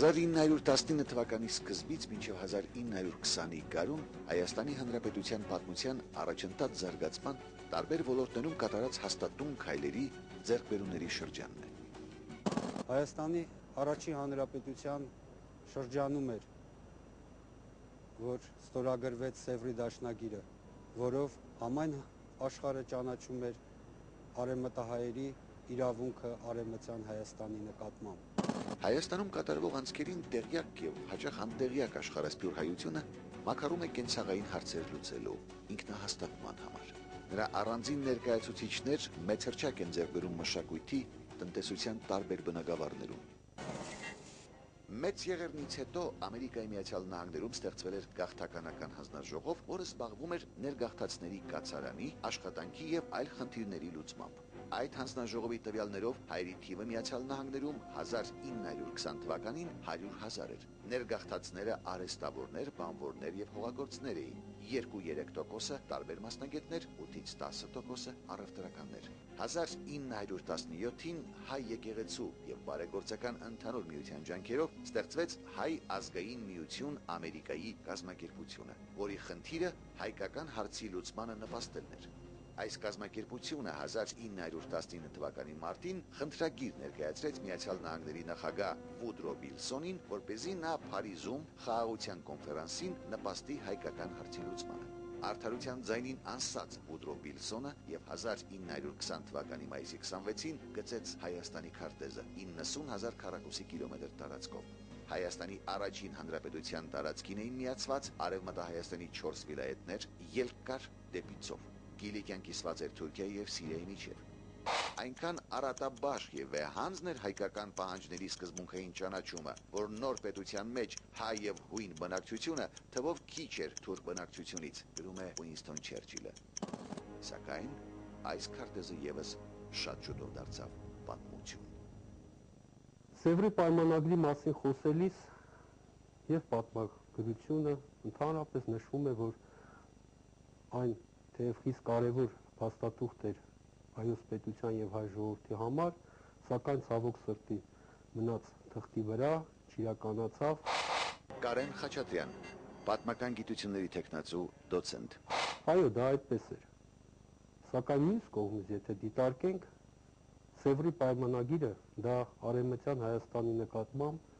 1919 թվականի սկզբից մինչև 1920-ի գարուն Հայաստանի Հանրապետության պատմության առաջընթաց զարգացման տարբեր ոլորտներում կատարած հաստատուն քայլերի ձեռքբերումների շրջանն է։ Հայաստանի առաջի հանրապետության շրջանում էր, որ ստորագրվեց Սևրի դաշնագիրը, որով ամայն աշխարհը ճանաչում էր արևմտահայերի իրավունքը արևմտյան Հայաստանի նկատմամբ։ Հայաստանում կատարվող անցքերին տեղյակ եւ հաճախ անտեղյակ աշխարհասփյուր հայությունը մակարում է կենցաղային հարցեր լուծելու ինքնահաստատման համար։ Նրա առանձին ներկայացուցիչներ մեծ հրճակ են ձեռբերում մշակույթի, տնտեսության տարբեր բնագավառներում։ Մեծ եղերնից հետո Ամերիկայի Միացյալ Նահանգներում ստեղծվել էր գաղթականական հանձնաժողով, որը զբաղվում էր ներգաղթածների կացարանի, աշխատանքի եւ այլ խնդիրների լուծմամբ։ Այդ հանձնաժողովի տվյալներով հայերի թիվը Միացյալ Նահանգներում 1920 թվականին 100.000 էր։ Ներգաղթածները արեստավորներ, բանվորներ եւ հողագործներ էին։ 2-3%-ը տարբեր մասնագետներ, 8-ից 10%-ը առևտրականներ։ 1917-ին հայ եկեղեցու եւ բարեգործական ընդհանուր միության ջանքերով ստեղծվեց հայ ազգային միություն Ամերիկայի կազմակերպությունը, որի խնդիրը հայկական հարցի լուծմանը նպաստելն էր։ Այս կազմակերպությունը 1919 թվականի մարտին խնդրագիր ներկայացրեց Միացյալ Նահանգների նախագահ Վուդրո Վիլսոնին, որ เป զի նա Փարիզում խաղաղության կոնֆերանսին նպաստի հայկական հարցի լուծմանը։ Արդարության ձայնին անսած Վուդրո Վիլսոնը եւ 1920 թվականի մայիսի 26-ին գծեց Հայաստանի քարտեզը 90000 քառակուսի կիլոմետր տարածքով։ Հայաստանի առաջին հանրապետության տարածքին էին միացված Արևմտահայաստանի 4 վիլայետներ ելք կար Կիլիկյան կիսված էր Թուրքիայի եւ Սիրիայի միջև։ Այնքան արատաբաշխ եւ վեհանձն էր հայկական պահանջների սկզբունքային ճանաչումը, որ նոր պետության մեջ հայ եւ հույն բնակչությունը թվով քիչ էր թուրք բնակչությունից, գրում է Ուինստոն Չերչիլը։ Սակայն այս քարտեզը եւս շատ շուտով դարձավ պատմություն։ Սևրի պայմանագրի մասին խոսելիս եւ պատմագրությունը ընդհանրապես նշվում է, որ այն թեև խիստ կարևոր փաստաթուղթ էր հայոց պետության եւ հայ ժողովրդի համար, սակայն ցավոք սրտի մնաց թղթի վրա, չիրականացավ։ Կարեն Խաչատրյան, պատմական գիտությունների տեխնացու դոցենտ։ Այո, դա այդպես էր։ Սակայն մյուս կողմից, եթե դիտարկենք Սևրի պայմանագիրը, դա արևմտյան Հայաստանի նկատմամբ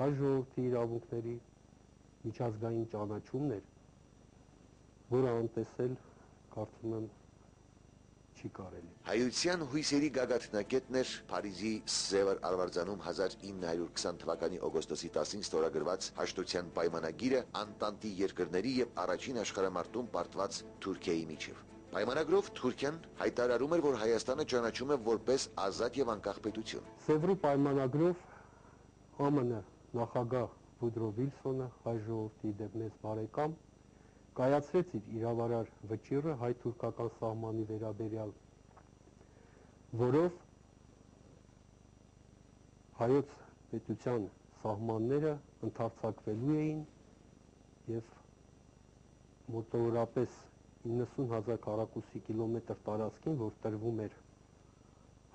հայ ժողովրդի իրավունքների միջազգային ճանաչումն էր, որը անտեսել կարծում եմ չի կարելի։ Հայության հույսերի գագաթնակետն էր Փարիզի Սևր Արվարձանում 1920 թվականի օգոստոսի 10-ին ստորագրված հաշտության պայմանագիրը Անտանտի երկրների եւ առաջին աշխարհամարտում պարտված Թուրքիայի միջև։ Պայմանագրով Թուրքիան հայտարարում էր, որ Հայաստանը ճանաչում է որպես ազատ եւ անկախ պետություն։ Սևրի պայմանագրով ԱՄՆ նախագահ Վուդրո Վիլսոնը հայ ժողովրդի դեպ մեծ բարեկամ կայացրեց իր իրավարար վճիռը հայ-թուրքական սահմանի վերաբերյալ, որով հայոց պետության սահմանները ընդարձակվելու էին եւ մոտավորապես 90000 քառակուսի կիլոմետր տարածքին, որ տրվում էր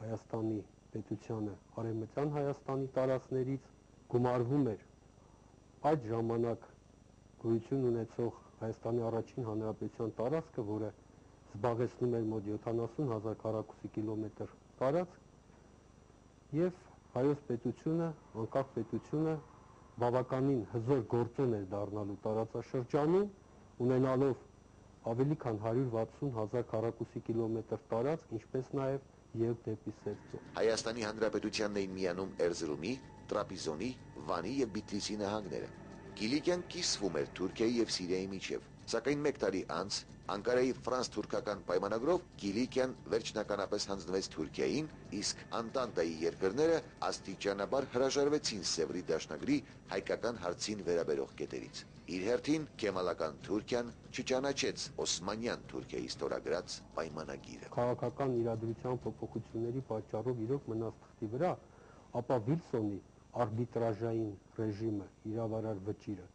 Հայաստանի պետությանը արևմտյան Հայաստանի տարածքներից գումարվում էր այդ ժամանակ գոյություն ունեցող Հայաստանի առաջին հանրապետության տարածքը, որը զբաղեցնում էր մոտ 70000 քառակուսի կիլոմետր տարածք եւ հայոց պետությունը, անկախ պետությունը բավականին հզոր գործոն էր դառնալու տարածաշրջանում, ունենալով ավելի քան 160 հազար քառակուսի կիլոմետր տարածք, ինչպես նաև եւ դեպի Սերծո։ Հայաստանի Հանրապետությանն էին միանում Էրզրումի, Տրապիզոնի, Վանի եւ Բիթլիսի նահանգները։ Կիլիկյան կիսվում էր Թուրքիայի եւ Սիրիայի միջև, սակայն մեկ տարի անց Անկարայի ֆրանս-թուրքական պայմանագրով Կիլիկյան վերջնականապես հանձնվեց Թուրքիային, իսկ Անտանտայի երկրները աստիճանաբար հրաժարվեցին Սևրի դաշնագրի հայկական հարցին վերաբերող կետերից։ Իր հերթին Կեմալական Թուրքիան չճանաչեց Օսմանյան Թուրքիայի ստորագրած պայմանագիրը։ Քաղաքական իրադրության փոփոխությունների պատճառով իրոք մնաց թղթի վրա, ապա Վիլսոնի արբիտրաժային ռեժիմը, իրավարար վճիրը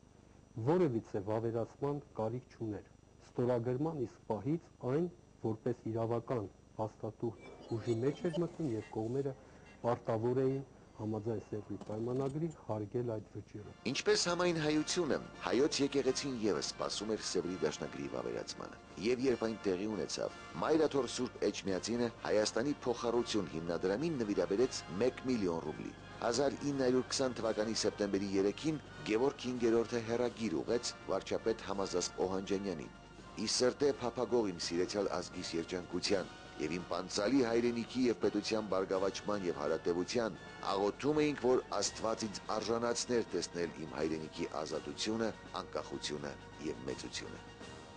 որևիցե վավերացման կարիք չուներ։ Ստորագրման իսկ պահից այն որպես իրավական հաստատուղթ ուժի մեջ էր մտնում եւ կողմերը պարտավոր էին համաձայն Սևրի պայմանագրի հարգել այդ վճիռը։ Ինչպես համայն հայությունը, հայոց եկեղեցին եւս սպասում էր Սևրի դաշնագրի վավերացմանը։ Եվ երբ այն տեղի ունեցավ, Մայրաթոր Սուրբ Էջմիածինը Հայաստանի փոխառություն հիմնադրամին նվիրաբերեց 1 միլիոն ռուբլի։ 1920 թվականի սեպտեմբերի 3-ին Գևորգ 5-րդը հերագիր ուղեց վարչապետ Համազասպ Օհանջանյանին։ Ի սրտե փափագող իմ սիրեցյալ ազգիս երջանկության եւ իմ պանցալի հայրենիքի եւ պետության բարգավաճման եւ հարատեվության աղոթում էինք, որ Աստված ինձ արժանացներ տեսնել իմ հայրենիքի ազատությունը, անկախությունը եւ մեծությունը։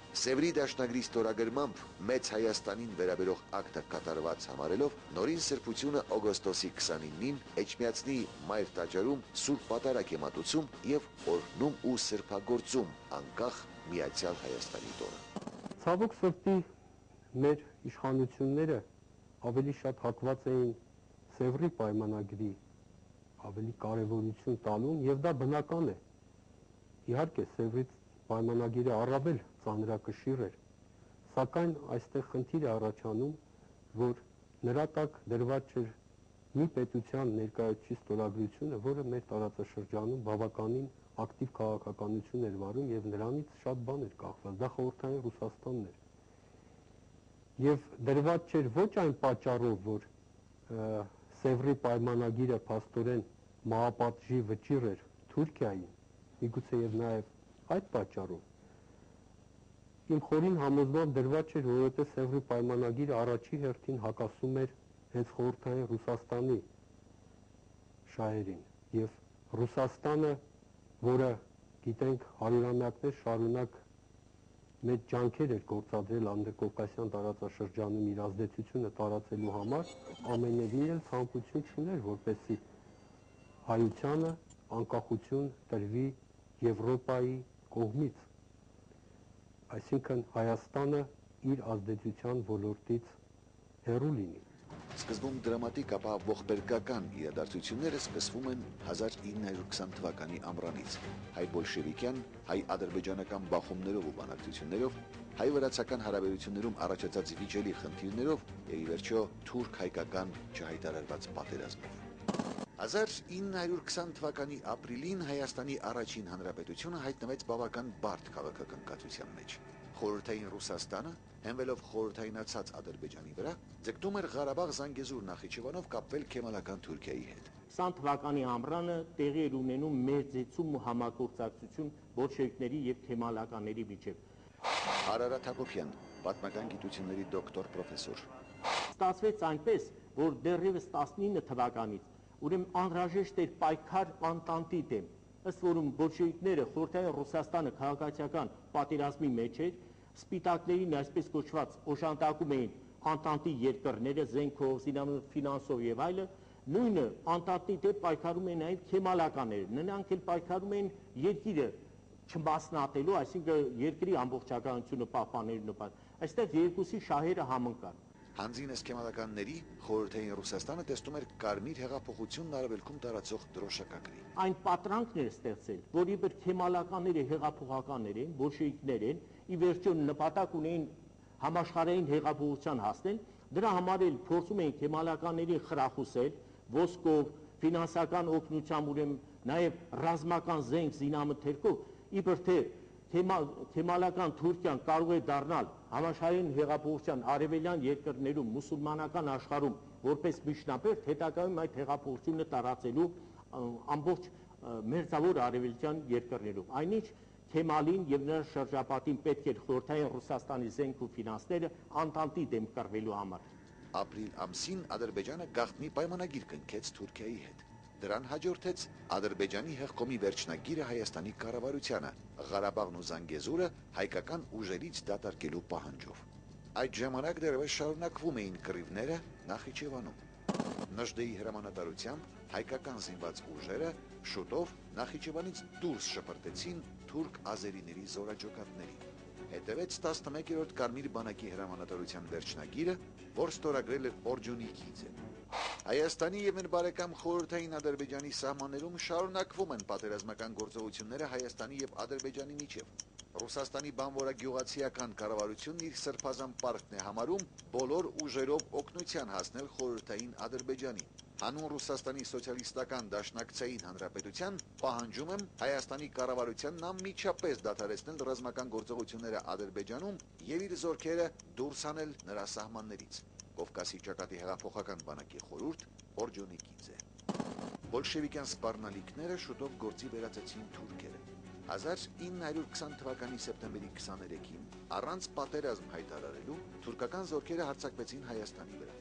Սևրի դաշնագրի ստորագրմամբ մեծ Հայաստանին վերաբերող ակտը կատարված համարելով նորին սրբությունը օգոստոսի 29-ին Էջմիածնի Մայր տաճարում Սուրբ Պատարագ է մատուցում եւ օրհնում ու սրբագործում անկախ միացյալ Հայաստանի տոնը։ Ցավոք սրտի մեր իշխանությունները ավելի շատ հակված էին Սևրի պայմանագրի ավելի կարևորություն տալուն եւ դա բնական է։ Իհարկե Սևրի պայմանագիրը առավել ծանրակշիռ էր, սակայն այստեղ խնդիր է առաջանում, որ նրա տակ դրված չէր մի պետության ներկայացուցիչ ստորագրությունը, որը մեր տարածաշրջանում բավականին ակտիվ քաղաքականություն էր վարում եւ նրանից շատ բան էր կախված։ Դա խորհրդային Ռուսաստանն էր եւ դրված չէր ոչ այն պատճառով, որ Սևրի պայմանագիրը փաստորեն մահապատժի վճիռ էր Թուրքիային, միգուցե եւ նաեւ այդ պատճառով իմ խորին համոզմամբ դրված չէր, որովհետեւ Սևրի պայմանագիրը առաջի հերթին հակասում էր հենց խորհրդային Ռուսաստանի շահերին եւ Ռուսաստանը, որը գիտենք հարյուրամյակներ շարունակ մեծ ջանքեր էր գործադրել Անդրկովկասյան տարածաշրջանում իր ազդեցությունը տարածելու համար, ամենևին էլ ցանկություն չուներ, որպեսի հայությանը անկախություն տրվի Եվրոպայի կողմից։ Այսինքն Հայաստանը իր ազդեցության ոլորտից հեռու լինի։ Սկզբում դրամատիկ, ապա ողբերգական իրադարձությունները սկսվում են 1920 թվականի ամռանից։ Հայ բոլշևիկյան, հայ-ադրբեջանական բախումներով ու բանակցություններով, հայ-վրացական հարաբերություններում առաջացած վիճելի խնդիրներով եւ ի վերջո թուրք-հայկական չհայտարարված պատերազմով։ 1920 թվականի ապրիլին Հայաստանի առաջին հանրապետությունը հայտնվեց բավական բարդ քաղաքական կացության մեջ։ Խորհրդային Ռուսաստանը, հենվելով խորհրդայնացած Ադրբեջանի վրա, ձգտում էր Ղարաբաղ Զանգեզուր Նախիջևանով կապվել Քեմալական Թուրքիայի հետ։ 20 թվականի ամռանը տեղի էր ունենում մեծեցում ու համագործակցություն բոլշևիկների եւ քեմալականների միջև։ Արարատ Հակոբյան, պատմական գիտությունների դոկտոր պրոֆեսոր։ Ստացվեց այնպես, որ դեռևս 19 թվականից ուրեմն անհրաժեշտ էր պայքար անտանտի դեմ ըստ որում բոլշևիկները խորհրդային Ռուսաստանը քաղաքացիական պատերազմի մեջ էր սպիտակներին այսպես կոչված օժանդակում էին անտանտի երկրները զենքով, ֆինանսով եւ այլը, նույնը անտանտի դեպ պայքարում են նաև քեմալականները, նրանք էլ պայքարում են երկիրը չմասնատելու, այսինքն երկրի ամբողջականությունը պահպանելու նպատակով։ Այստեղ երկուսի շահերը համընկան։ Հանձին էսքեմալականների խորհրդային Ռուսաստանը տեսնում էր կարմիր հեղափոխությունն արևելքում տարածող դրոշակագրի։ Այն պատրանքն էր ստեղծել, որ իբր քեմալականները հեղափոխականներ են, բոլշևիկներ են, ի վերջո նպատակ ունեին համաշխարհային հեղափոխության հասնել, դրա համար էլ փորձում էին քեմալականներին խրախուսել ոսկով, ֆինանսական օգնությամբ, ուրեմն նաև ռազմական զենք զինամթերքով, իբր թե թեմալական Թուրքիան կարող է դառնալ համաշխարհային հեղափոխության արևելյան երկրներում մուսուլմանական աշխարհում որպես միջնաբերդ հետագայում այդ հեղափոխությունը տարածելու ամբողջ մերձավոր արևելյան երկրներում այնինչ Քեմալին եւ նրա շրջապատին պետք էր խորհրդային Ռուսաստանի զենք ու ֆինանսները անտանտի դեմ կռվելու համար։ Ապրիլ ամսին Ադրբեջանը գաղտնի պայմանագիր կնքեց Թուրքիայի հետ։ Դրան հաջորդեց Ադրբեջանի հեղկոմի վերջնագիրը Հայաստանի կառավարությանը, Ղարաբաղն ու Զանգեզուրը հայկական ուժերից դատարկելու պահանջով։ Այդ ժամանակ դեռևս շարունակվում էին կռիվները Նախիջևանում։ Նժդեի հրամանատարությամբ հայկական զինված ուժերը շուտով Նախիջևանից դուրս շպրտեցին թուրք-ազերիների զորաջոկատներին։ Հետևեց 11-րդ Կարմիր բանակի հրամանատարության վերջնագիրը, որ ստորագրել էր Օրջունիկիձը։ Հայաստանի եւ մեր բարեկամ խորհրդային Ադրբեջանի սահմաններում շարունակվում են պատերազմական գործողությունները Հայաստանի եւ Ադրբեջանի միջև։ Ռուսաստանի բանվորագյուղացիական կառավարությունն իր սրբազան պարտքն է համարում բոլոր ուժերով օգնության հասնել խորհրդային Ադրբեջանին։ հանուն Ռուսաստանի սոցիալիստական դաշնակցային հանրապետության պահանջում եմ Հայաստանի կառավարությանն անմիջապես դադարեցնել ռազմական գործողությունները Ադրբեջանում եւ իր զորքերը դուրս հանել նրա սահմաններից։ Կովկասի ճակատի հեղափոխական բանակի խորհուրդ Օրջոնիկիձե Բոլշևիկյան սպառնալիքները շուտով գործի վերածեցին թուրքերը։ 1920 թվականի սեպտեմբերի 23-ին առանց պատերազմ հայտարարելու թուրքական զորքերը հարձակվեցին Հայաստանի վրա։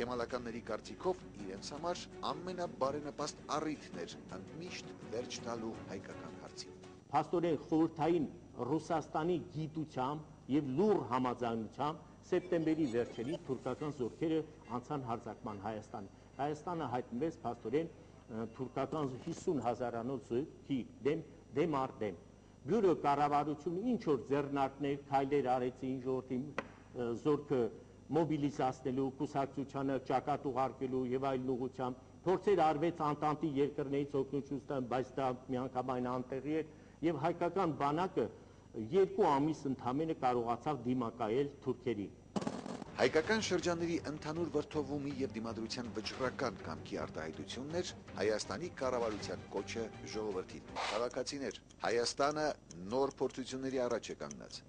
Քեմալականների կարծիքով իրենց համար ամենաբարենպաստ առիթն էր ընդմիշտ վերջ տալու հայկական հարցին։ Փաստորեն խորհրդային Ռուսաստանի գիտությամբ եւ լուր համաձայնությամբ սեպտեմբերի վերջերին թուրքական զորքերը անցան հարձակման Հայաստան։ Հայաստանը հայտնվեց փաստորեն թուրքական 50 հազարանոց զույգի դեմ դեմ առ դեմ։ Բյուրո կառավարությունը ինչ որ ձեռնարկներ, քայլեր արեցին ժողովրդի զորքը մոբիլիզացնելու, կուսակցությանը ճակատ ուղարկելու եւ այլ ուղղությամբ փորձեր արվեց անտանտի երկրներից օգնություն ստան, բայց դա միանգամայն անտեղի էր եւ հայկական բանակը երկու ամիս ընդամենը կարողացավ դիմակայել թուրքերին։ Հայկական շրջանների ընդհանուր վրթովումի եւ դիմադրության վճռական կամքի արտահայտությունն էր Հայաստանի կառավարության կոչը ժողովրդին։ Քաղաքացիներ, Հայաստանը նոր փորձությունների առաջ է կանգնած։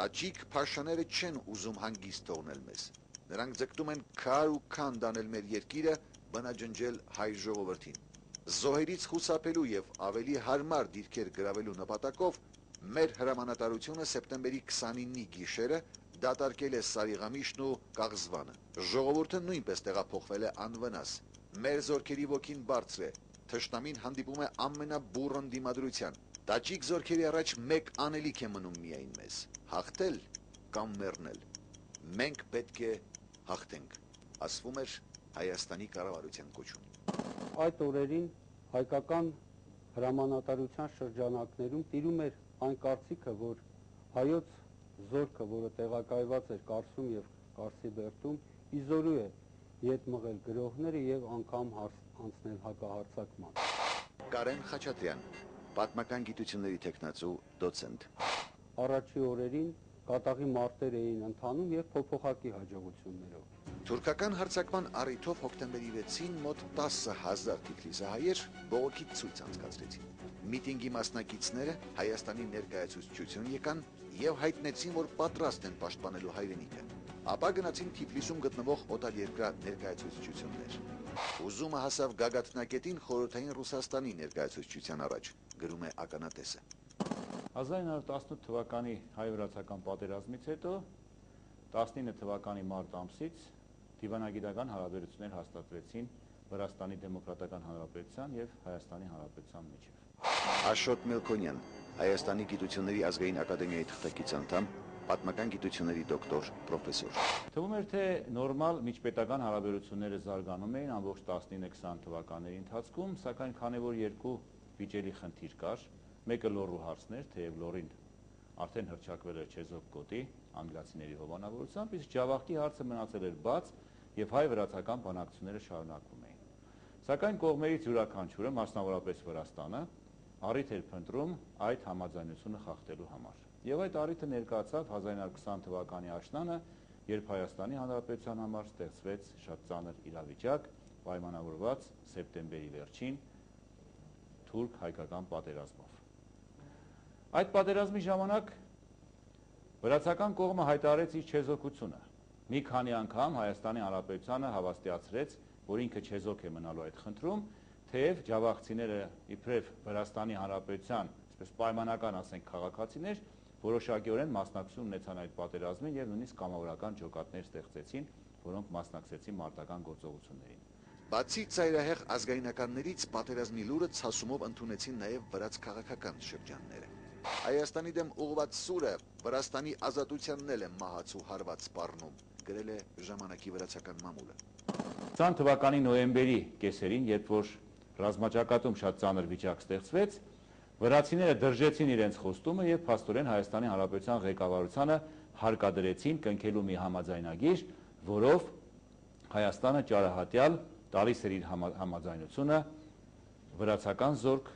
Տաճիկ փաշաները չեն ուզում հանգիստ թողնել մեզ։ Նրանք ձգտում են քար ու քան դանել մեր երկիրը, բնաջնջել հայ ժողովրդին։ Զոհերից խուսափելու եւ ավելի հարմար դիրքեր գրավելու նպատակով մեր հրամանատարությունը սեպտեմբերի 29-ի գիշերը դատարկել է Սարիղամիշն ու Կաղզվանը։ Ժողովուրդը նույնպես տեղափոխվել է անվնաս։ Մեր զորքերի ոգին բարձր է։ Թշնամին հանդիպում է ամենաբուրըն դիմադրության։ Տաճիկ զորքերի առաջ մեկ անելիք է մնում միայն մեզ՝ հաղթել կամ մեռնել։ Մենք պետք է հաղթենք, ասվում էր Հայաստանի կառավարության կոչում։ Այդ օրերին հայկական հրամանատարության շրջանակներում տիրում էր այն կարծիքը, որ հայոց զորքը, որը տեղակայված էր Կարսում եւ Կարսի բերդում, իզորու է յետ մղել գրողները եւ անգամ անցնել հակահարցակման։ Կարեն Խաչատրյան, պատմական գիտությունների տեխնացու դոցենտ։ Առաջի օրերին կատաղի մարտեր էին ընթանում եւ փոփոխակի հաջողություններով։ Թուրքական հարձակման առիթով հոկտեմբերի 6-ին մոտ 10000 թիֆլիսահայեր բողոքի ցույց անցկացրեցին։ Միտինգի մասնակիցները Հայաստանի ներկայացուցչություն եկան եւ հայտնեցին, որ պատրաստ են պաշտպանելու հայրենիքը։ Ապա գնացին Թիֆլիսում գտնվող օտարերկրա ներկայացուցչություններ։ Ուզումը հասավ գագաթնակետին խորհրդային Ռուսաստանի ներկայացուցչության առաջ, գրում է ականատեսը։ 1918 թվականի հայ-վրացական պատերազմից հետո 19 թվականի մարտ ամսից դիվանագիտական հարաբերություններ հաստատվեցին Վրաստանի Դեմոկրատական Հանրապետության եւ Հայաստանի Հանրապետության միջև։ Աշոտ Մելքոնյան Հայաստանի գիտությունների ազգային ակադեմիայի թղթակից անդամ, պատմական գիտությունների դոկտոր, պրոֆեսոր։ Թվում էր, թե նորմալ միջպետական հարաբերությունները զարգանում էին ամբողջ 19-20 թվականների ընթացքում, սակայն քանի որ երկու վիճելի խնդիր կար, մեկը լոռու հարցն էր, թեև լոռին արդեն հրճակվել էր Չեզոք գոտի անգլիացիների հովանավորությամբ, իսկ Ջավախքի հարցը մնացել էր բաց եւ հայ-վրացական բանակցությունները շարունակվում էին։ Սակայն կողմերից յուրաքանչյուրը, մասնավորապես Վրաստանը, առիթ էր փնտրում այդ համաձայնությունը խախտելու համար։ Եվ այդ առիթը ներկայացավ 1920 թվականի աշնանը, երբ Հայաստանի Հանրապետության համար ստեղծվեց շատ ծանր իրավիճակ, պայմանավորված սեպտեմբերի վերջին թուրք-հայկական պատերազմով։ Այդ պատերազմի ժամանակ վրացական կողմը հայտարարեց իր չեզոքությունը։ Մի քանի անգամ Հայաստանի Հանրապետությանը հավաստիացրեց, որ ինքը չեզոք է մնալու այդ խնդրում թեև ջավախցիները իբրև Վրաստանի Հանրապետության, այսպես պայմանական ասենք քաղաքացիներ, որոշակիորեն մասնակցություն ունեցան այդ պատերազմին եւ նույնիսկ կամավորական ջոկատներ ստեղծեցին, որոնք մասնակցեցին մարտական գործողություններին։ Բացի ծայրահեղ ազգայնականներից պատերազմի լուրը ցասումով ընդունեցին նաև վրաց քաղաքական շրջանները։ Հայաստանի դեմ ուղված սուրը Վրաստանի ազատությանն էլ է մահացու հարված սպառնում, գրել է ժամանակի վրացական մամուլը։ 20 թվականի նոյեմբերի կեսերին, երբ որ ռազմաճակատում շատ ծանր վիճակ ստեղծվեց, վրացիները դրժեցին իրենց խոստումը եւ փաստորեն Հայաստանի Հանրապետության ղեկավարությանը հարկադրեցին կնքելու մի համաձայնագիր, որով Հայաստանը ճարահատյալ տալիս էր իր համաձայնությունը վրացական զորք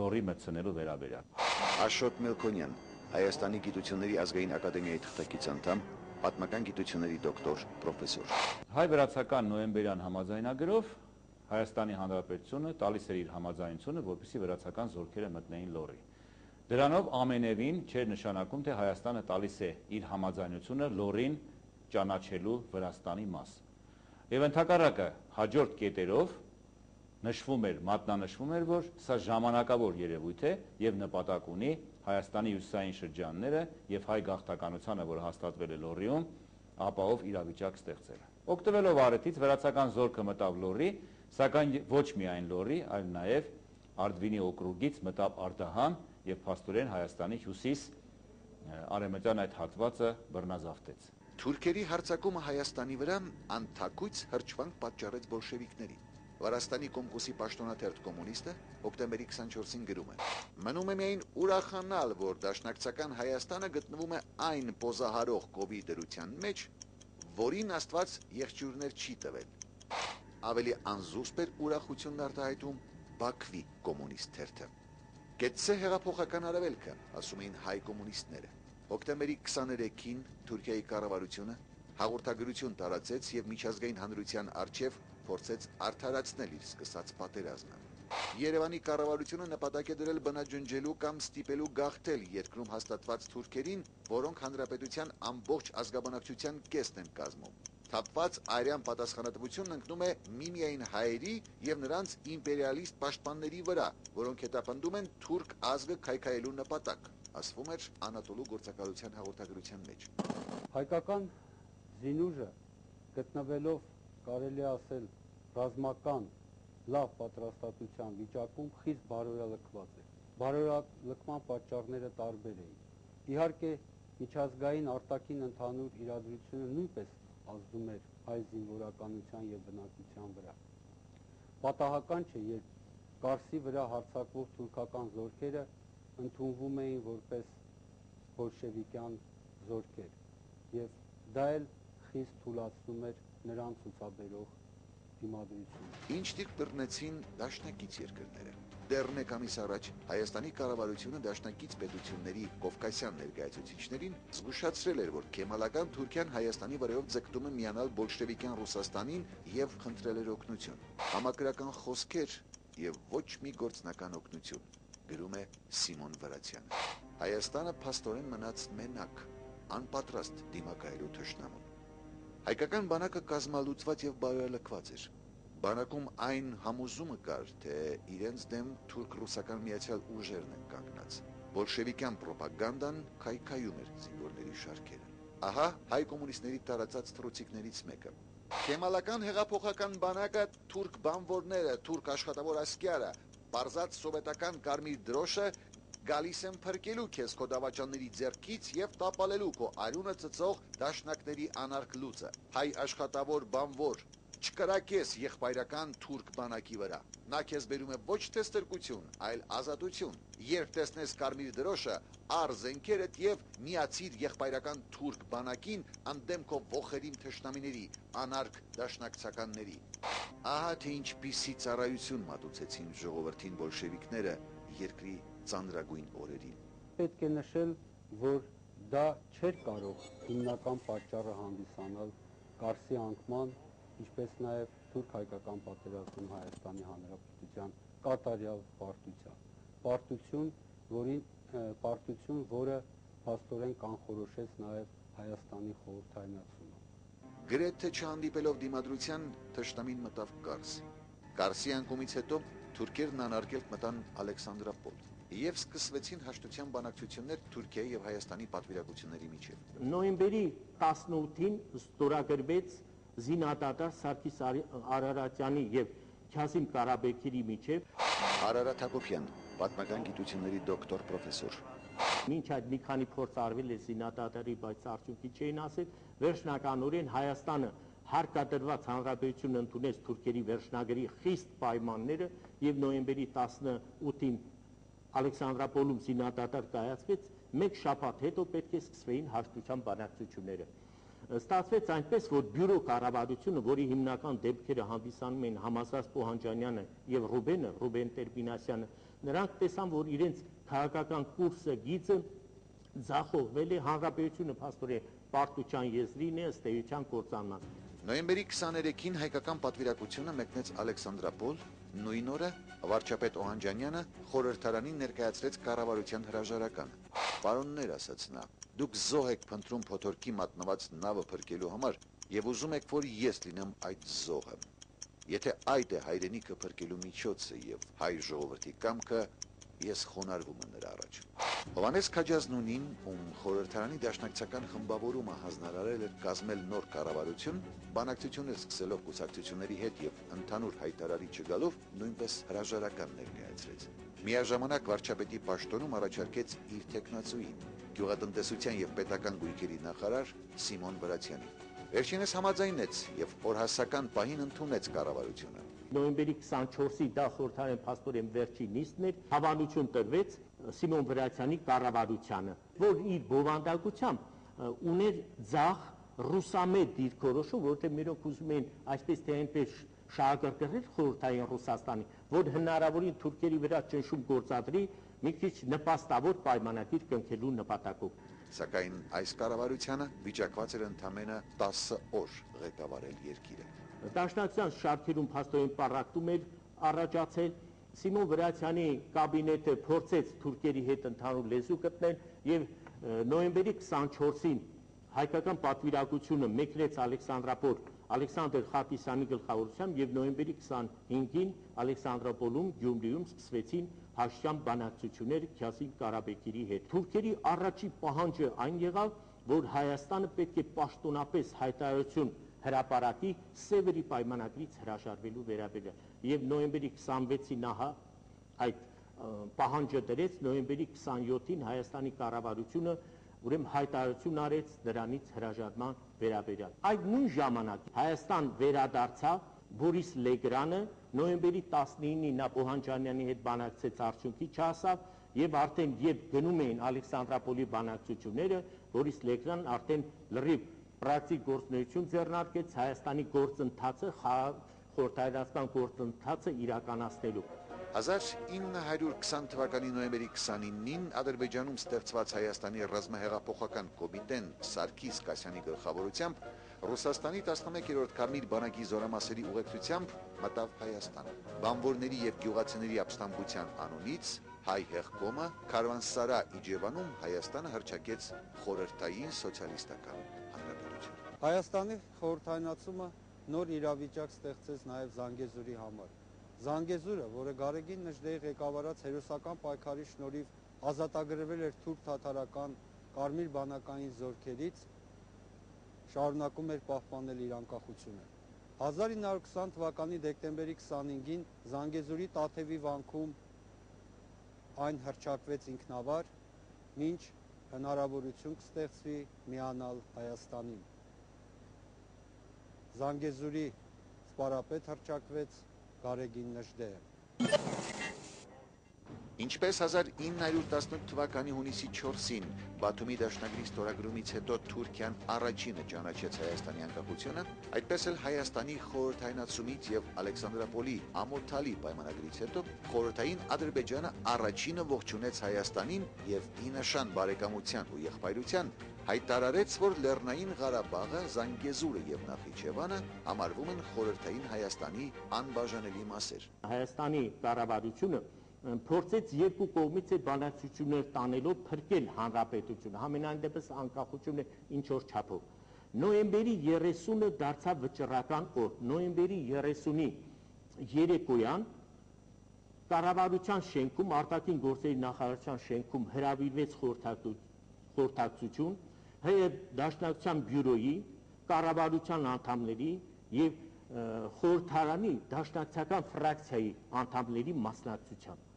լորի մտցնելու վերաբերյալ։ Աշոտ Մելքոնյան, Հայաստանի գիտությունների ազգային ակադեմիայի թղթակից անդամ, պատմական գիտությունների դոկտոր, պրոֆեսոր։ Հայ-վրացական նոյեմբերյան համաձայնագրով Հայաստանի Հանրապետությունը տալիս էր իր համաձայնությունը, որպեսզի վրացական զորքերը մտնեին լորի։ Դրանով ամենևին չէր նշանակում, թե Հայաստանը տալիս է իր համաձայնությունը լորին ճանաչելու Վրաստանի մաս։ Եվ ընդհակառակը հաջորդ կետերով նշվում էր, մատնանշվում էր, որ սա ժամանակավոր երևույթ է եւ նպատակ ունի Հայաստանի հյուսիսային շրջանները եւ հայ գաղթականությունը, որը հաստատվել է Լոռիում, ապահով իրավիճակ ստեղծելը։ Օգտվելով արետից վրացական զորքը մտավ Լոռի, սակայն ոչ միայն Լոռի, այլ նաեւ Արդվինի օկրուգից մտավ Արդահան եւ փաստորեն Հայաստանի հյուսիս արեմտյան այդ հատվածը բռնազավթեց։ Թուրքերի հարձակումը Հայաստանի վրա անթակույց հրճվանք պատճառեց բոլշևիկներին։ Վրաստանի Կոմկուսի պաշտոնաթերթ կոմունիստը հոկտեմբերի 24-ին գրում է. Մնում է միայն ուրախանալ, որ դաշնակցական Հայաստանը գտնվում է այն պոզահարող կոբի դրության մեջ, որին Աստված եղջյուրներ չի տվել։ Ավելի անզուսպ էր ուրախությունն արտահայտում Բաքվի կոմունիստ թերթը։ Գեցե հեղափոխական արևելքը, ասում էին հայ կոմունիստները։ Հոկտեմբերի 23-ին Թուրքիայի կառավարությունը հաղորդագրություն տարածեց եւ միջազգային հանրության արչեւ փորձեց արդարացնել իր սկսած պատերազմը։ Երևանի կառավարությունը նպատակ է դրել բնաջնջելու կամ ստիպելու գաղթել երկրում հաստատված թուրքերին, որոնք հանրապետության ամբողջ ազգաբնակչության կեսն են կազմում։ Թափված արյան պատասխանատվությունն ընկնում է միմիային հայերի եւ նրանց իմպերիալիստ պաշտպանների վրա, որոնք հետապնդում են թուրք ազգը քայքայելու նպատակ, ասվում էր Անատոլու գործակալության հաղորդագրության մեջ։ Հայկական զինուժը գտնվելով կարելի ասել ռազմական լավ պատրաստատության վիճակում խիստ բարոյալքված է։ Բարոյալքման պատճառները տարբեր էին։ Իհարկե միջազգային արտաքին ընդհանուր իրադրությունը նույնպես ազդում էր հայ զինվորականության եւ բնակության վրա։ Պատահական չէ, երբ Կարսի վրա հարձակվող թուրքական զորքերը ընդունվում էին որպես բոլշևիկյան զորքեր եւ դա էլ խիստ թուլացնում էր նրան ցուցաբերող դիմադրությունը։ Ինչ դիք բռնեցին դաշնակից երկրները։ Դեռ մեկ ամիս առաջ Հայաստանի կառավարությունը դաշնակից պետությունների կովկասյան ներկայացուցիչներին զգուշացրել էր, որ կեմալական Թուրքիան Հայաստանի վրայով ձգտում է միանալ բոլշևիկյան Ռուսաստանին եւ խնդրել էր օգնություն։ Համակրական խոսքեր եւ ոչ մի գործնական օգնություն, գրում է Սիմոն Վրացյանը։ Հայաստանը փաստորեն մնաց մենակ, անպատրաստ դիմակայելու թշնամուն։ Հայկական բանակը կազմալուծված եւ բարոյալքված էր։ Բանակում այն համոզումը կար, թե իրենց դեմ թուրք-ռուսական միացյալ ուժերն են կանգնած։ Բոլշևիկյան ռոպագանդան քայքայում էր զինվորների շարքերը։ Ահա հայ կոմունիստների տարածած թրոցիկներից մեկը։ Կեմալական հեղափոխական բանակը թուրք բանվորները, թուրք աշխատավոր ասկյարը, բարձած սովետական կարմիր դրոշը գալիս եմ փրկելու քեզ քո դավաճանների ձեռքից եւ տապալելու քո արյունը ծծող դաշնակների անարգ լուծը։ Հայ աշխատավոր բանվոր, չկրակես եղբայրական թուրք բանակի վրա։ Նա քեզ բերում է ոչ թե ստրկություն, այլ ազատություն։ Երբ տեսնես կարմիր դրոշը, առ զենքերդ եւ միացիր եղբայրական թուրք բանակին անդեմ քո ողերիմ թշնամիների, անարգ դաշնակցականների։ Ահա թե ինչպիսի ծառայություն մատուցեցին ժողովրդին բոլշևիկները երկրի ծանրագույն օրերին։ Պետք է նշել, որ դա չէր կարող հիմնական պատճառը հանդիսանալ Կարսի անկման, ինչպես նաև թուրք-հայկական պատերազմում Հայաստանի Հանրապետության կատարյալ պարտության։ Պարտություն, որին պարտություն, որը փաստորեն կանխորոշեց նաև Հայաստանի խորհրդայնացումը։ Գրեթե չհանդիպելով դիմադրության թշնամին մտավ Կարս։ Կարսի անկումից հետո թուրքերն անարգել մտան Ալեքսանդրապոլ եւ սկսվեցին հաշտության բանակցություններ Թուրքիայի եւ Հայաստանի պատվիրակությունների միջև։ Նոյեմբերի 18-ին ստորագրվեց զինադատար Սարգիս Արարատյանի եւ Քյազիմ Ղարաբեկյանի միջև Արարատ Հակոբյան, պատմական գիտությունների դոկտոր պրոֆեսոր։ Մինչ այդ մի քանի փորձ արվել է զինադատարի, բայց արդյունքի չէին ասել, վերջնականորեն Հայաստանը հարկադրված հանրապետություն ընդունեց թուրքերի վերջնագրի խիստ պայմանները եւ նոյեմբերի 18-ին Ալեքսանդրապոլում զինադատար կայացվեց, մեկ շաբաթ հետո պետք է սկսվեին հաշտության բանակցությունները։ Ստացվեց այնպես, որ բյուրո կառավարությունը, որի հիմնական դեպքերը հանդիսանում են Համազած Պոհանջանյանը եւ Ռուբենը, Ռուբեն Տերբինասյանը, նրանք տեսան, որ իրենց քաղաքական կուրսը գիծը ձախողվել է հանրապետությունը փաստորեն պարտության եզրին է ըստ էության կործանման։ Նոյեմբերի 23-ին հայկական պատվիրակությունը մեկնեց Ալեքսանդրապոլ, նույն օրը վարչապետ Օհանջանյանը խորհրդարանին ներկայացրեց կառավարության հրաժարականը։ Պարոններ ասաց նա, դուք զոհ եք փնտրում փոթորքի մատնված նավը փրկելու համար եւ ուզում եք, որ ես լինեմ այդ զոհը։ Եթե այդ է հայրենիքը փրկելու միջոցը եւ հայ ժողովրդի կամքը, ես խոնարհվում եմ նրա առաջ։ Հովանես Քաջազնունին, ում խորհրդարանի դաշնակցական խմբավորումը հանձնարարել էր կազմել նոր կառավարություն, բանակցություններ սկսելով կուսակցությունների հետ եւ ընդհանուր հայտարարի չգալով նույնպես հրաժարական ներկայացրեց։ Միաժամանակ վարչապետի պաշտոնում առաջարկեց իր տեխնացուին, գյուղատնտեսության եւ պետական գույքերի նախարար Սիմոն Վրացյանին։ Վերջինս համաձայնեց եւ օրհասական պահին ընդունեց կառավարությունը նոյեմբերի 24-ի դա խորհրդարան փաստորեն վերջի նիստն էր, հավանություն տրվեց Սիմոն Վրացյանի կառավարությանը, որ իր բովանդակությամբ ուներ ցախ ռուսամետ դիրքորոշում, որովհետև մերոնք ուզում էին այսպես թե այնպես շահագրգռել խորհրդային Ռուսաստանի, որ հնարավորին թուրքերի վրա ճնշում գործադրի մի քիչ նպաստավոր պայմանագիր կնքելու նպատակով։ Սակայն այս կառավարությունը վիճակված էր ընդամենը 10 օր ղեկավարել երկիրը։ Դաշնակցության շարքերում փաստորեն պարակտում էր առաջացել. Սիմոն Վրացյանի կաբինետը փորձեց թուրքերի հետ ընդհանուր լեզու գտնել եւ նոյեմբերի 24-ին հայկական պատվիրակությունը մեկնեց Ալեքսանդրապոլ Ալեքսանդր Խատիսյանի գլխավորությամբ եւ նոյեմբերի 25-ին Ալեքսանդրապոլում Գյումրիում սկսվեցին հաշտյան բանակցություններ Քյասին Կարաբեկիրի հետ։ Թուրքերի առաջի պահանջը այն եղավ, որ Հայաստանը պետք է պաշտոնապես հայտարարություն հրապարակի Սևերի պայմանագրից հրաժարվելու վերաբերյալ եւ նոյեմբերի 26-ի նահա այդ պահանջը դրեց նոյեմբերի 27-ին Հայաստանի կառավարությունը ուրեմն հայտարարություն արեց դրանից հրաժարման վերաբերյալ այդ նույն ժամանակ Հայաստան վերադարձավ Բորիս Լեգրանը նոյեմբերի 19-ին նա Պոհանջանյանի հետ բանակցեց արդյունքի չհասավ եւ արդեն երբ գնում էին Ալեքսանդրապոլի բանակցությունները Բորիս Լեգրանն արդեն լրիվ պրակտիկ գործունեություն ձեռնարկեց Հայաստանի գործընթացը խորհրդայնացման գործընթացը իրականացնելու 1920 թվականի նոյեմբերի 29-ին Ադրբեջանում ստեղծված Հայաստանի ռազմահեղափոխական կոմիտեն Սարգիս Կասյանի գլխավորությամբ Ռուսաստանի 11-րդ Կարմիր բանակի զորամասերի ուղեկցությամբ մտավ Հայաստան։ Բանվորների եւ գյուղացիների ապստամբության անունից հայ հեղկոմը Կարվանսարա Իջևանում Հայաստանը հրճակեց խորհրդային սոցիալիստական Հայաստանի խորհրդայնացումը նոր իրավիճակ ստեղծեց նաև Զանգեզուրի համար։ Զանգեզուրը, որը Գարեգին Նժդեի ղեկավարած հերոսական պայքարի շնորհիվ ազատագրվել էր թուրք-թաթարական կարմիր բանակային զորքերից, շարունակում էր պահպանել իր անկախությունը։ 1920 թվականի դեկտեմբերի 25-ին Զանգեզուրի Տաթևի վանքում այն հրճակվեց ինքնավար, ինչ հնարավորություն կստեղծվի միանալ Հայաստանին։ Զանգեզուրի սպարապետ հրճակվեց Գարեգին Նժդեը։ Ինչպես 1918 թվականի հունիսի 4-ին Բաթումի դաշնագրի ստորագրումից հետո Թուրքիան առաջինը ճանաչեց Հայաստանի անկախությունը, այդպես էլ Հայաստանի խորհրդայնացումից եւ Ալեքսանդրապոլի ամոթալի պայմանագրից հետո խորհրդային Ադրբեջանը առաջինը ողջունեց Հայաստանին եւ ի նշան բարեկամության ու եղբայրության հայտարարեց, որ Լեռնային Ղարաբաղը, Զանգեզուրը եւ Նախիջևանը համարվում են խորհրդային Հայաստանի անբաժանելի մասեր։ Հայաստանի կառավարությունը փորձեց երկու կողմից այդ բանակցություններ տանելով փրկել հանրապետությունը, համենայն դեպս անկախությունը ինչ որ չափով։ Նոյեմբերի 30-ը դարձավ վճռական օր։ Նոյեմբերի 30-ի երեկոյան կառավարության շենքում արտաքին գործերի նախարարության շենքում հրավիրվեց խորհրդակցություն ՀԵ Դաշնակցության բյուրոյի, կառավարության անդամների եւ խորհրդարանի Դաշնակցական ֆրակցիայի անդամների մասնակցությամբ։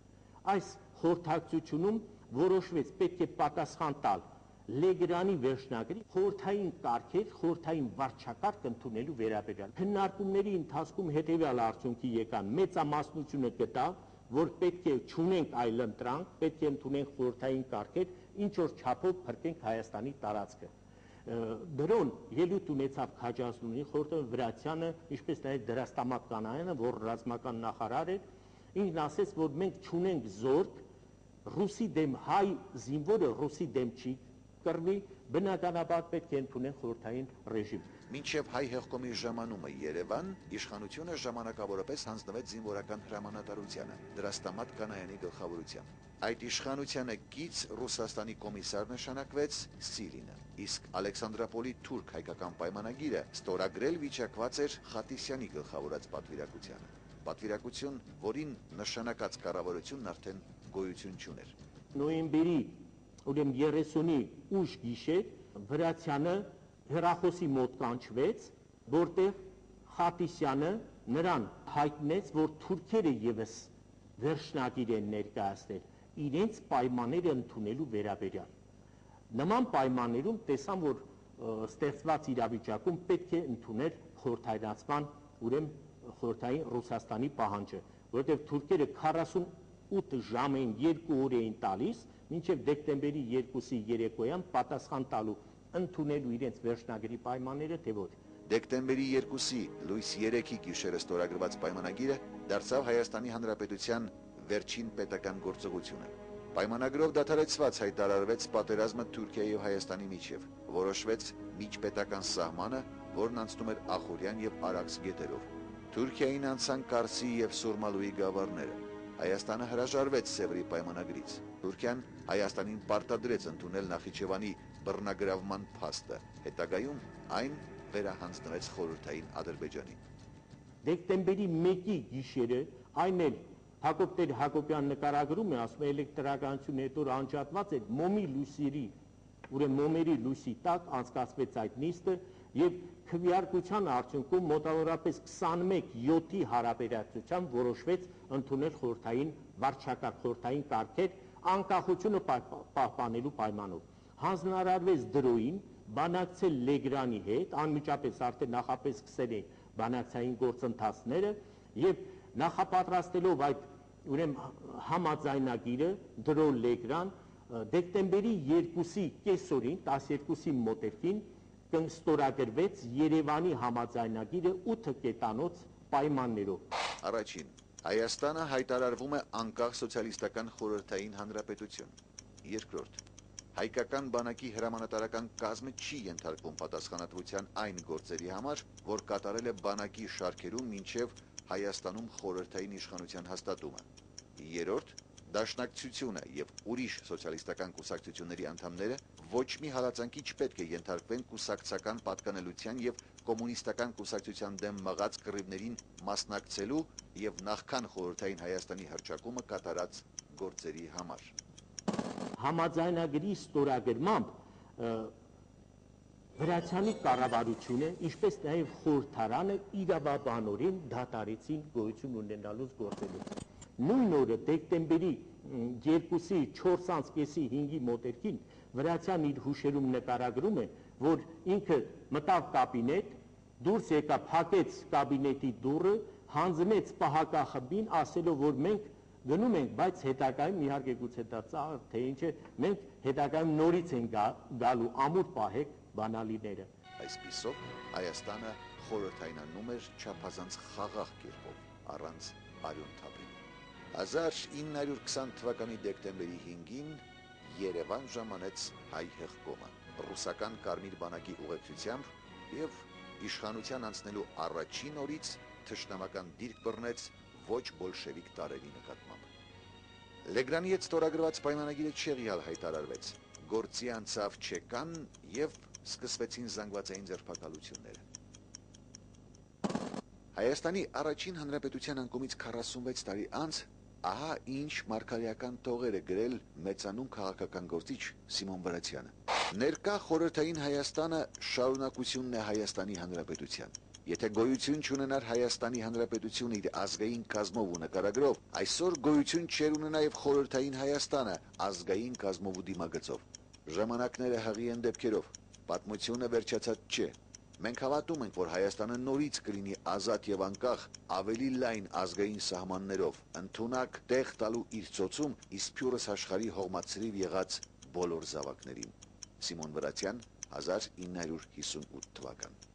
Այս խորհրդակցությունում որոշվեց պետք է պատասխան տալ Լեգրանի վերջնագրի խորթային կարգեր, խորթային վարչակարգ ընդունելու վերաբերյալ։ Քննարկումների ընթացքում հետևյալ արդյունքի եկան. մեծամասնությունը գտավ, որ պետք է ճունենք այլ ընտրանք, պետք է ընդունենք խորթային կարգեր, ինչ որ չափով փրկենք Հայաստանի տարածքը դրոն ելույթ ունեցավ Քաջազնունի խորհրդային Վրացյանը, ինչպես նաև Դրաստամատ Կանայանը, որ ռազմական նախարար էր, ինքն ասեց, որ մենք ճունենք զորք, ռուսի դեմ հայ զինվորը ռուսի դեմ չի կռվի, բնականաբար պետք է ընդունեն խորհրդային ռեժիմ։ Մինչև հայ հեղկոմի ժամանումը Երևան իշխանությունը ժամանակավորապես հանձնվեց զինվորական հրամանատարությանը դրաստամատ կանայանի գլխավորությամբ։ Այդ իշխանությանը կից Ռուսաստանի կոմիսար նշանակվեց Սիլինը, իսկ Ալեքսանդրապոլի թուրք հայկական պայմանագիրը ստորագրել վիճակված էր Խատիսյանի գլխավորած պատվիրակությանը։ Պատվիրակություն, որին նշանակած կառավարությունն արդեն գոյություն չուներ։ Նոյեմբերի ուրեմն 30-ի ուշ գիշեր Վրացյանը հերախոսի մոտ կանչվեց, որտեղ Խատիսյանը նրան հայտնեց, որ թուրքերը եւս վերջնագիր են ներկայացնել իրենց պայմանները ընդունելու վերաբերյալ։ Նման պայմաններում տեսան, որ ստեղծված իրավիճակում պետք է ընդունել խորհրդայնացման, ուրեմն խորհրդային Ռուսաստանի պահանջը, որովհետև թուրքերը 48 ժամին 2 օր էին տալիս, մինչև դեկտեմբերի 2-ի երեկոյան պատասխան տալու ընդունելու իրենց վերջնագրի պայմանները, թե ոչ։ Դեկտեմբերի 2-ի լույս 3-ի գիշերը ստորագրված պայմանագիրը դարձավ Հայաստանի Հանրապետության վերջին պետական գործողությունը։ Պայմանագրով դադարեցված հայտարարվեց պատերազմը Թուրքիայի եւ Հայաստանի միջև։ Որոշվեց միջպետական սահմանը, որն անցնում էր Ախորյան եւ Արաքս գետերով։ Թուրքիային անցան Կարսի եւ Սուրմալուի գավառները։ Հայաստանը հրաժարվեց Սևրի պայմանագրից։ Թուրքիան Հայաստանին պարտադրեց ընդունել Նախիջևանի բռնագրավման փաստը։ Հետագայում այն վերահանձնվեց խորհրդային Ադրբեջանին։ Դեկտեմբերի 1-ի գիշերը այն էլ Հակոբ Տեր Հակոբյան նկարագրում է, ասում է էլեկտրականություն հետո անջատված էր մոմի լույսերի, ուրեմն մոմերի լույսի տակ անցկացվեց այդ նիստը եւ քվեարկության արդյունքում մոտավորապես 21-7-ի հարաբերակցությամբ որոշվեց ընդունել խորհրդային վարչակարգ խորհրդային կարգեր անկախությունը պահպանելու պայմանով հանձնարարվեց դրոյին բանակցել Լեգրանի հետ, անմիջապես արդեն նախապես սկսել են բանակցային գործընթացները եւ նախապատրաստելով այդ ուրեմն համաձայնագիրը դրո Լեգրան դեկտեմբերի 2-ի կեսօրին 12-ի մոտերքին կստորագրվեց Երևանի համաձայնագիրը 8 կետանոց պայմաններով։ Առաջին. Հայաստանը հայտարարվում է անկախ սոցիալիստական խորհրդային հանրապետություն։ Երկրորդ Հայկական բանակի հրամանատարական կազմը չի ենթարկվում պատասխանատվության այն գործերի համար, որ կատարել է բանակի շարքերում մինչև Հայաստանում խորհրդային իշխանության հաստատումը։ Երորդ Դաշնակցությունը եւ ուրիշ սոցիալիստական կուսակցությունների անդամները ոչ մի հալածանքի չպետք է ենթարկվեն կուսակցական պատկանելության եւ կոմունիստական կուսակցության դեմ մղած կռիվներին մասնակցելու եւ նախքան խորհրդային Հայաստանի հրճակումը կատարած գործերի համար համաձայնագրի ստորագրմամբ Վրացյանի կառավարությունը, ինչպես նաև խորհրդարանը իրավաբանորեն դատարեցին գոյություն ունենալուց գործելուց։ Նույն օրը դեկտեմբերի 2-ի 4-ից 5-ի մոտերքին Վրացյան իր հուշերում նկարագրում է, որ ինքը մտավ կաբինետ, դուրս եկավ, փակեց կաբինետի դուռը, հանձնեց պահակախմբին, ասելով, որ մենք գնում ենք, բայց հետագայում իհարկե գուցե դա ծաղր, թե ինչ է, մենք հետագայում նորից են գա, գալու ամուր պահեք բանալիները։ Այսպիսով Հայաստանը խորհրդայնանում էր չափազանց խաղաղ կերպով, առանց արյուն թափելու։ 1920 թվականի դեկտեմբերի 5-ին Երևան ժամանեց հայ հեղկոմը ռուսական կարմիր բանակի ուղեկցությամբ եւ իշխանության անցնելու առաջին օրից թշնամական դիրք բռնեց ոչ բոլշևիկ տարերի նկատմամբ։ Լեգրանի հետ ստորագրված պայմանագիրը չեղյալ հայտարարվեց։ Գործի անցավ չեկան եւ սկսվեցին զանգվածային ձերբակալությունները։ Հայաստանի առաջին հանրապետության անկումից 46 տարի անց ահա ինչ մարգարեական տողեր է գրել մեծանուն քաղաքական գործիչ Սիմոն Վրացյանը։ Ներկա խորհրդային Հայաստանը շարունակությունն է Հայաստանի հանրապետության։ Եթե գոյություն չունենար Հայաստանի Հանրապետությունը իր ազգային կազմով ու նկարագրով, այսօր գոյություն չեր ունենա եւ խորհրդային Հայաստանը ազգային կազմով ու դիմագծով։ Ժամանակները հղի են դեպքերով, պատմությունը վերջացած չէ։ Մենք հավատում ենք, որ Հայաստանը նորից կլինի ազատ եւ անկախ, ավելի լայն ազգային սահմաններով, ընդունակ տեղ տալու իր ծոցում իսփյուրս աշխարհի հողմացրիվ եղած բոլոր զավակներին։ Սիմոն Վրացյան 1958 թվական